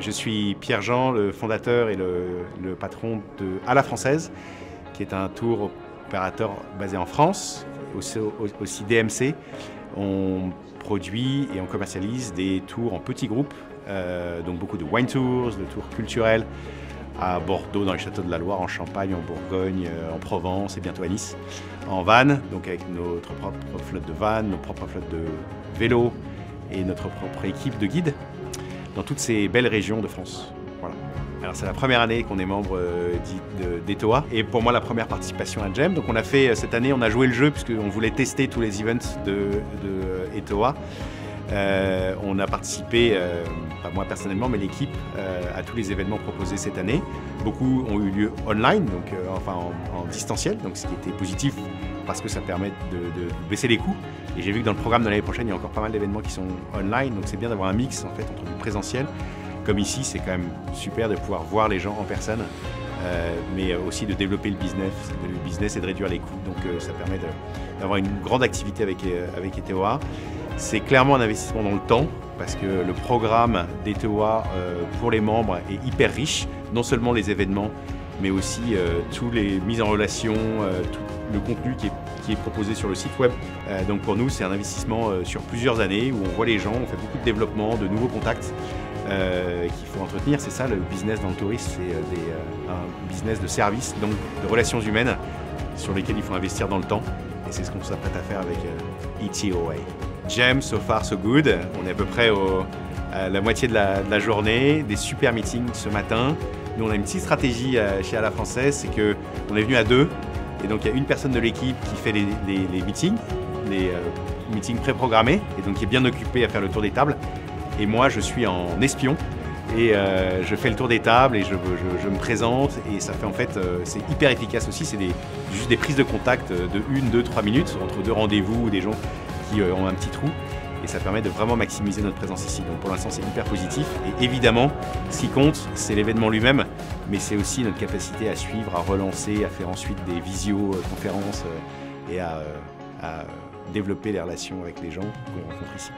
Je suis Pierre-Jean, le fondateur et le, patron de À la Française, qui est un tour opérateur basé en France, aussi, DMC. On produit et on commercialise des tours en petits groupes, euh, donc beaucoup de wine tours, de tours culturels à Bordeaux, dans les châteaux de la Loire, en Champagne, en Bourgogne, euh, en Provence et bientôt à Nice, en van, donc avec notre propre flotte de van, nos propres flottes de vélos et notre propre équipe de guides dans toutes ces belles régions de France. Voilà. C'est la première année qu'on est membre euh, d'ETOA et pour moi la première participation à GEM. Donc on a fait cette année, on a joué le jeu puisqu'on voulait tester tous les events de. Euh, on a participé, euh, pas moi personnellement, mais l'équipe, euh, à tous les événements proposés cette année. Beaucoup ont eu lieu online, donc enfin en, distanciel, donc ce qui était positif parce que ça permet de, baisser les coûts. Et j'ai vu que dans le programme de l'année prochaine, il y a encore pas mal d'événements qui sont online, donc c'est bien d'avoir un mix en fait entre du présentiel. Comme ici, c'est quand même super de pouvoir voir les gens en personne, mais aussi de développer le business, le business et de réduire les coûts. Donc ça permet d'avoir une grande activité avec, avec ETOA. C'est clairement un investissement dans le temps parce que le programme d'ETOA euh, pour les membres est hyper riche, non seulement les événements, mais aussi euh, tous les mises en relation, euh, tout le contenu qui est, proposé sur le site web. donc pour nous, c'est un investissement sur plusieurs années où on voit les gens, on fait beaucoup de développement, de nouveaux contacts qu'il faut entretenir. C'est ça le business dans le tourisme, c'est un business de service, donc de relations humaines sur lesquelles il faut investir dans le temps. Et c'est ce qu'on s'apprête à faire avec ETOA. J'aime, so far so good. On est à peu près à la moitié de la, journée, des super meetings ce matin. Nous, on a une petite stratégie euh, chez À la Française, c'est qu'on est venu à deux. Et donc, il y a une personne de l'équipe qui fait les, meetings, les euh, meetings préprogrammés, et donc qui est bien occupé à faire le tour des tables. Et moi, je suis en espion et euh, je fais le tour des tables et je, me présente et ça fait en fait c'est hyper efficace aussi c'est juste des prises de contact de une, deux, trois minutes entre deux rendez-vous ou des gens qui euh, ont un petit trou. Et ça permet de vraiment maximiser notre présence ici. Donc pour l'instant, c'est hyper positif. Et évidemment, ce qui compte, c'est l'événement lui-même, mais c'est aussi notre capacité à suivre, à relancer, à faire ensuite des visio-conférences euh, et à, à développer les relations avec les gens qu'on rencontre ici.